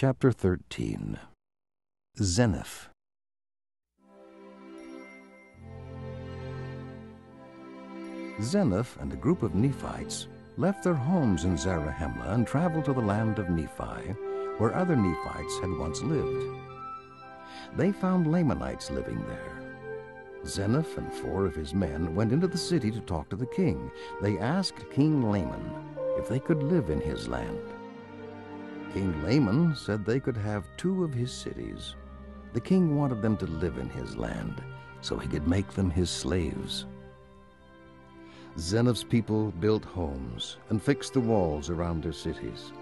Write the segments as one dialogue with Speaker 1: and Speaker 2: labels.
Speaker 1: Chapter 13 Zeniff Zeniff and a group of Nephites left their homes in Zarahemla and traveled to the land of Nephi, where other Nephites had once lived. They found Lamanites living there. Zeniff and four of his men went into the city to talk to the king. They asked King Laman if they could live in his land. King Laman said they could have two of his cities. The king wanted them to live in his land so he could make them his slaves. Zeniff's people built homes and fixed the walls around their cities.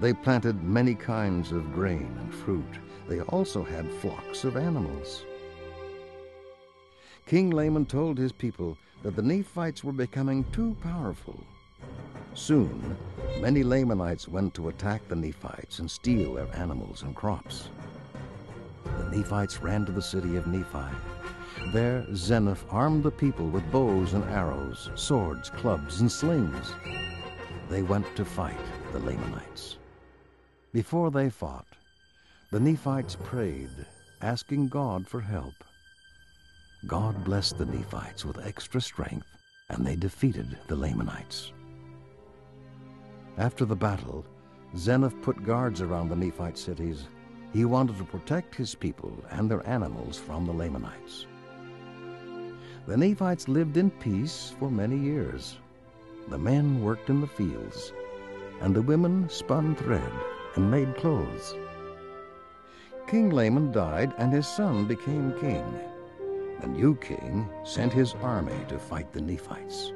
Speaker 1: They planted many kinds of grain and fruit. They also had flocks of animals. King Laman told his people that the Nephites were becoming too powerful. Soon, many Lamanites went to attack the Nephites and steal their animals and crops. The Nephites ran to the city of Nephi. There, Zeniff armed the people with bows and arrows, swords, clubs, and slings. They went to fight the Lamanites. Before they fought, the Nephites prayed, asking God for help. God blessed the Nephites with extra strength, and they defeated the Lamanites. After the battle, Zeniff put guards around the Nephite cities. He wanted to protect his people and their animals from the Lamanites. The Nephites lived in peace for many years. The men worked in the fields, and the women spun thread and made clothes. King Laman died, and his son became king. The new king sent his army to fight the Nephites.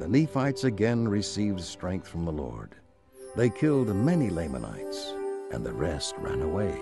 Speaker 1: The Nephites again received strength from the Lord. They killed many Lamanites, and the rest ran away.